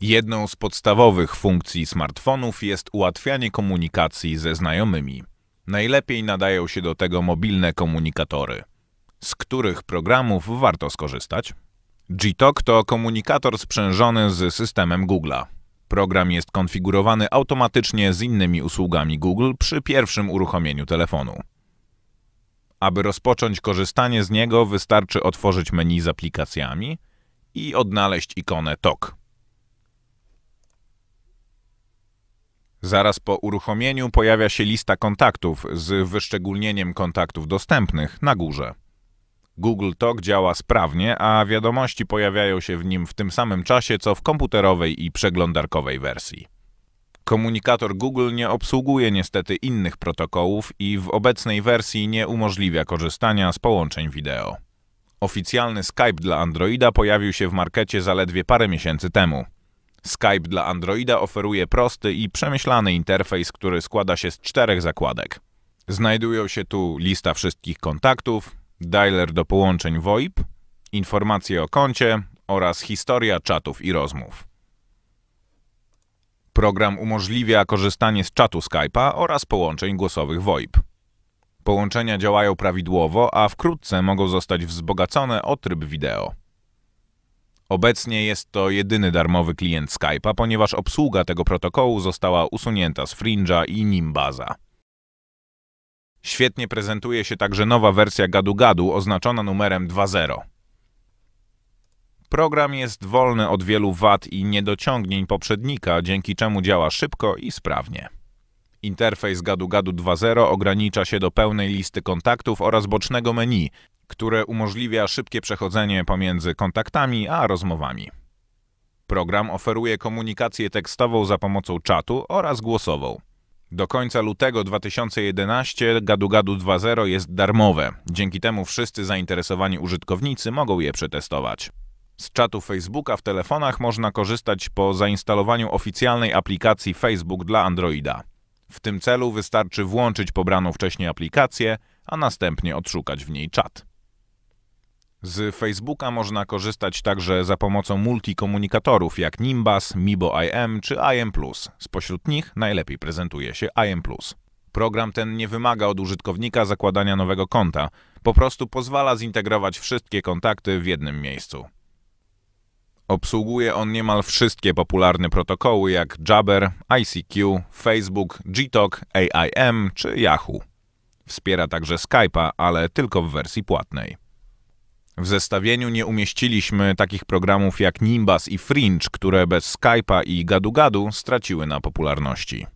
Jedną z podstawowych funkcji smartfonów jest ułatwianie komunikacji ze znajomymi. Najlepiej nadają się do tego mobilne komunikatory. Z których programów warto skorzystać? Gtalk to komunikator sprzężony z systemem Google'a. Program jest konfigurowany automatycznie z innymi usługami Google przy pierwszym uruchomieniu telefonu. Aby rozpocząć korzystanie z niego, wystarczy otworzyć menu z aplikacjami i odnaleźć ikonę Talk. Zaraz po uruchomieniu pojawia się lista kontaktów z wyszczególnieniem kontaktów dostępnych na górze. Google Talk działa sprawnie, a wiadomości pojawiają się w nim w tym samym czasie co w komputerowej i przeglądarkowej wersji. Komunikator Google nie obsługuje niestety innych protokołów i w obecnej wersji nie umożliwia korzystania z połączeń wideo. Oficjalny Skype dla Androida pojawił się w markecie zaledwie parę miesięcy temu. Skype dla Androida oferuje prosty i przemyślany interfejs, który składa się z czterech zakładek. Znajdują się tu lista wszystkich kontaktów, dialer do połączeń VoIP, informacje o koncie oraz historia czatów i rozmów. Program umożliwia korzystanie z czatu Skype'a oraz połączeń głosowych VoIP. Połączenia działają prawidłowo, a wkrótce mogą zostać wzbogacone o tryb wideo. Obecnie jest to jedyny darmowy klient Skype'a, ponieważ obsługa tego protokołu została usunięta z Fringe'a i Nimbaza. Świetnie prezentuje się także nowa wersja gadu-gadu oznaczona numerem 2.0. Program jest wolny od wielu wad i niedociągnięć poprzednika, dzięki czemu działa szybko i sprawnie. Interfejs gadu-gadu 2.0 ogranicza się do pełnej listy kontaktów oraz bocznego menu, które umożliwia szybkie przechodzenie pomiędzy kontaktami a rozmowami. Program oferuje komunikację tekstową za pomocą czatu oraz głosową. Do końca lutego 2011 GaduGadu 2.0 jest darmowe, dzięki temu wszyscy zainteresowani użytkownicy mogą je przetestować. Z czatu Facebooka w telefonach można korzystać po zainstalowaniu oficjalnej aplikacji Facebook dla Androida. W tym celu wystarczy włączyć pobraną wcześniej aplikację, a następnie odszukać w niej czat. Z Facebooka można korzystać także za pomocą multikomunikatorów jak Nimbus, Mibo IM czy IM+. Spośród nich najlepiej prezentuje się IM+. Program ten nie wymaga od użytkownika zakładania nowego konta, po prostu pozwala zintegrować wszystkie kontakty w jednym miejscu. Obsługuje on niemal wszystkie popularne protokoły jak Jabber, ICQ, Facebook, Gtalk, AIM czy Yahoo. Wspiera także Skype'a, ale tylko w wersji płatnej. W zestawieniu nie umieściliśmy takich programów jak Nimbus i Fringe, które bez Skype'a i gadu-gadu straciły na popularności.